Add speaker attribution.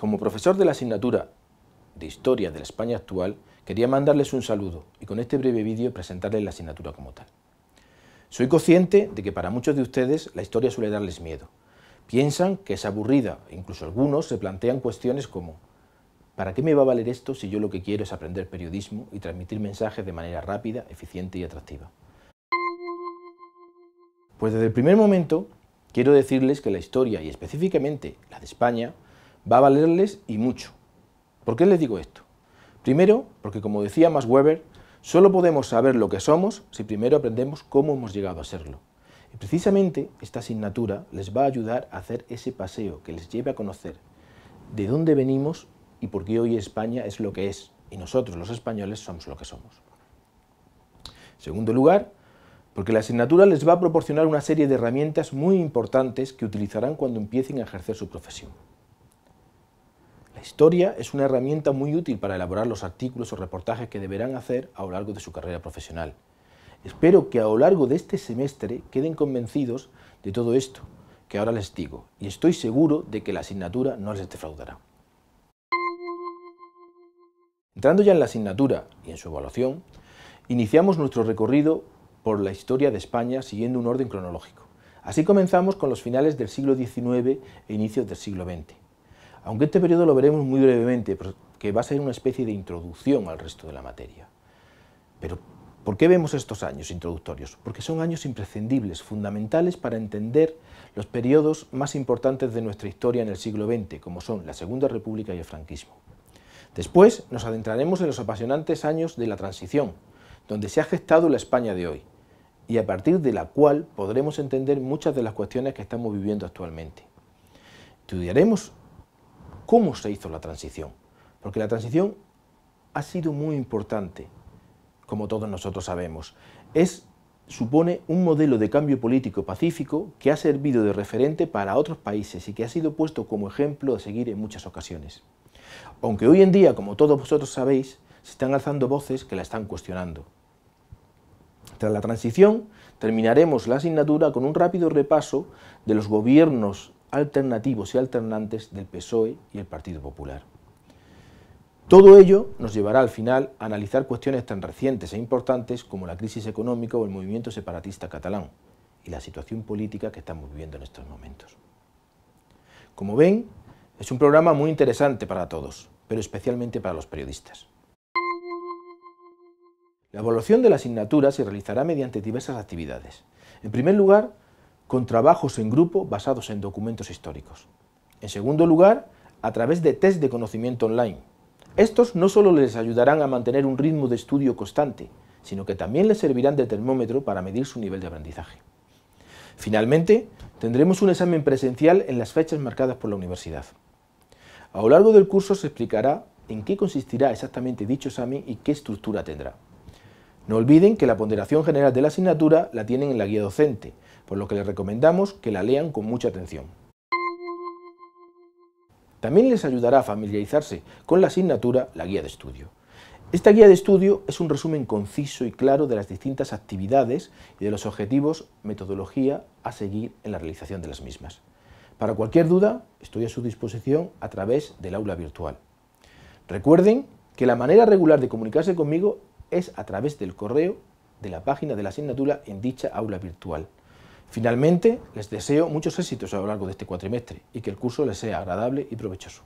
Speaker 1: Como profesor de la asignatura de Historia de la España actual, quería mandarles un saludo y con este breve vídeo presentarles la asignatura como tal. Soy consciente de que para muchos de ustedes la historia suele darles miedo. Piensan que es aburrida e incluso algunos se plantean cuestiones como ¿para qué me va a valer esto si yo lo que quiero es aprender periodismo y transmitir mensajes de manera rápida, eficiente y atractiva? Pues desde el primer momento quiero decirles que la historia, y específicamente la de España, va a valerles y mucho. ¿Por qué les digo esto? Primero, porque como decía Max Weber, solo podemos saber lo que somos si primero aprendemos cómo hemos llegado a serlo. Y precisamente esta asignatura les va a ayudar a hacer ese paseo que les lleve a conocer de dónde venimos y por qué hoy España es lo que es, y nosotros los españoles somos lo que somos. En segundo lugar, porque la asignatura les va a proporcionar una serie de herramientas muy importantes que utilizarán cuando empiecen a ejercer su profesión. La historia es una herramienta muy útil para elaborar los artículos o reportajes que deberán hacer a lo largo de su carrera profesional. Espero que a lo largo de este semestre queden convencidos de todo esto que ahora les digo, y estoy seguro de que la asignatura no les defraudará. Entrando ya en la asignatura y en su evaluación, iniciamos nuestro recorrido por la historia de España siguiendo un orden cronológico. Así comenzamos con los finales del siglo XIX e inicios del siglo XX. Aunque este periodo lo veremos muy brevemente, que va a ser una especie de introducción al resto de la materia. Pero, ¿por qué vemos estos años introductorios? Porque son años imprescindibles, fundamentales para entender los periodos más importantes de nuestra historia en el siglo XX, como son la Segunda República y el franquismo. Después nos adentraremos en los apasionantes años de la transición, donde se ha gestado la España de hoy, y a partir de la cual podremos entender muchas de las cuestiones que estamos viviendo actualmente. Estudiaremos cómo se hizo la transición, porque la transición ha sido muy importante, como todos nosotros sabemos. Es, supone un modelo de cambio político pacífico que ha servido de referente para otros países y que ha sido puesto como ejemplo a seguir en muchas ocasiones. Aunque hoy en día, como todos vosotros sabéis, se están alzando voces que la están cuestionando. Tras la transición, terminaremos la asignatura con un rápido repaso de los gobiernos alternativos y alternantes del PSOE y el Partido Popular. Todo ello nos llevará al final a analizar cuestiones tan recientes e importantes como la crisis económica o el movimiento separatista catalán y la situación política que estamos viviendo en estos momentos. Como ven, es un programa muy interesante para todos, pero especialmente para los periodistas. La evaluación de la asignatura se realizará mediante diversas actividades. En primer lugar, con trabajos en grupo basados en documentos históricos. En segundo lugar, a través de test de conocimiento online. Estos no solo les ayudarán a mantener un ritmo de estudio constante, sino que también les servirán de termómetro para medir su nivel de aprendizaje. Finalmente, tendremos un examen presencial en las fechas marcadas por la universidad. A lo largo del curso se explicará en qué consistirá exactamente dicho examen y qué estructura tendrá. No olviden que la ponderación general de la asignatura la tienen en la guía docente, por lo que les recomendamos que la lean con mucha atención. También les ayudará a familiarizarse con la asignatura la guía de estudio. Esta guía de estudio es un resumen conciso y claro de las distintas actividades y de los objetivos, metodología a seguir en la realización de las mismas. Para cualquier duda, estoy a su disposición a través del aula virtual. Recuerden que la manera regular de comunicarse conmigo es a través del correo de la página de la asignatura en dicha aula virtual. Finalmente, les deseo muchos éxitos a lo largo de este cuatrimestre y que el curso les sea agradable y provechoso.